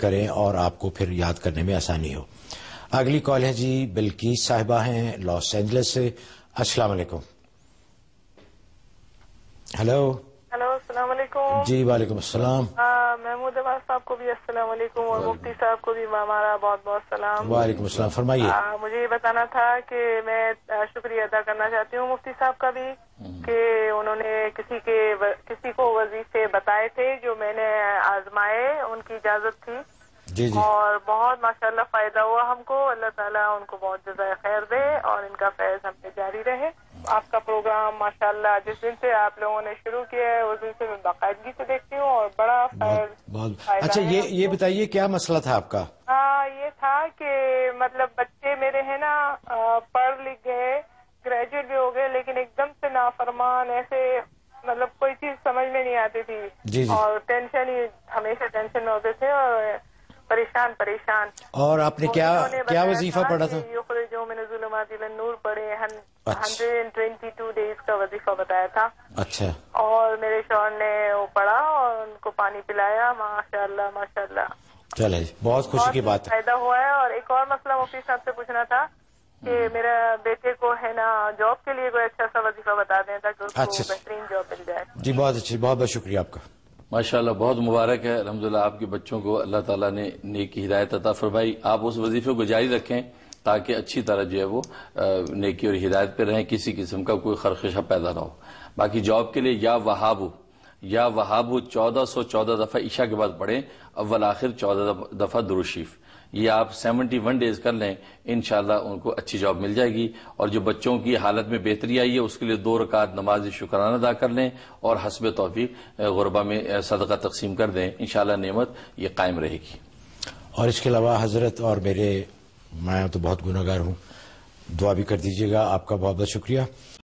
کریں اور آپ کو پھر یاد کرنے میں آسانی ہو۔ اگلی کال ہے جی بلکیس صاحبہ ہیں لاس اینجلس سے۔ السلام علیکم۔ ہلو۔ ہلو السلام علیکم۔ جی وعلیکم السلام۔ محمود عباس صاحب کو بھی السلام علیکم اور مفتی صاحب کو بھی ہمارا بہت بہت سلام۔ وعلیکم السلام فرمائیے۔ مجھے یہ بتانا تھا کہ میں شکریہ ادا کرنا چاہتی ہوں مفتی صاحب کا بھی کہ انہوں نے کسی کے کسی کو وظیفے بتائے تھے جو میں نے آزمائے ان کی اجازت تھی۔ جی جی۔ اور بہت ماشاءاللہ فائدہ ہوا ہم کو۔ اللہ تعالیٰ ان کو بہت جزائے خیر دے اور ان کا فیض ہم پہ جاری رہے۔ آپ کا پروگرام ماشاءاللہ جس دن سے آپ لوگوں نے شروع کیا ہے اس دن سے میں باقاعدگی سے دیکھتی ہوں اور بڑا فیض اچھا یہ یہ۔ بتائیے کیا مسئلہ تھا آپ کا؟ ہاں یہ تھا کہ مطلب بچے میرے ہیں نا پڑھ لکھ گئے گریجویٹ بھی ہو گئے لیکن ایک دم سے نافرمان ایسے مطلب کوئی چیز سمجھ میں نہیں آتی تھی۔ جی، جی۔ اور ٹینشن ہی ہمیشہ ٹینشن میں ہوتے تھے اور پریشان پریشان۔ اور آپ نے کیا نے کیا وظیفہ پڑھا تھا؟ یخرجو من الظلمات الى النور پڑھے۔ Hundred and twenty two days کا وظیفہ بتایا تھا۔ اچھا۔ اور میرے شوہر نے وہ پڑھا اور ان کو پانی پلایا ماشاء اللہ ماشاء اللہ چلے جی بہت خوشی کی بات ہے۔ فائدہ ہوا ہے۔ اور ایک اور مسئلہ مفتی صاحب سے پوچھنا تھا۔ کہ میرا بیٹے کو ہے نا جاب کے لیے کوئی اچھا سا وظیفہ بتا دیں تاکہ اس کو اچھا۔ بہترین جاب مل جائے۔ جی بہت اچھی بہت بہت شکریہ آپ کا۔ ماشاءاللہ بہت مبارک ہے۔ الحمدللہ آپ کے بچوں کو اللہ تعالیٰ نے نیکی ہدایت عطا فرمائی۔ آپ اس وظیفے کو جاری رکھیں تاکہ اچھی طرح جو ہے وہ نیکی اور ہدایت پہ رہیں۔ کسی قسم کا کوئی خرخشہ پیدا نہ ہو۔ باقی جاب کے لیے یا وہابو یا وہابو چودہ سو چودہ دفعہ عشاء کے بعد پڑھیں، اول آخر چودہ دفعہ دروشیف یہ آپ سیونٹی ون ڈیز کر لیں، انشاءاللہ ان کو اچھی جاب مل جائے گی۔ اور جو بچوں کی حالت میں بہتری آئی ہے، اس کے لیے دو رکعت نماز شکرانہ ادا کر لیں اور حسب توفیق غربہ میں صدقہ تقسیم کر دیں۔ انشاءاللہ نعمت یہ قائم رہے گی۔ اور اس کے علاوہ حضرت اور میرے، میں تو بہت گناہ گار ہوں، دعا بھی کر دیجیے گا۔ آپ کا بہت بہت شکریہ۔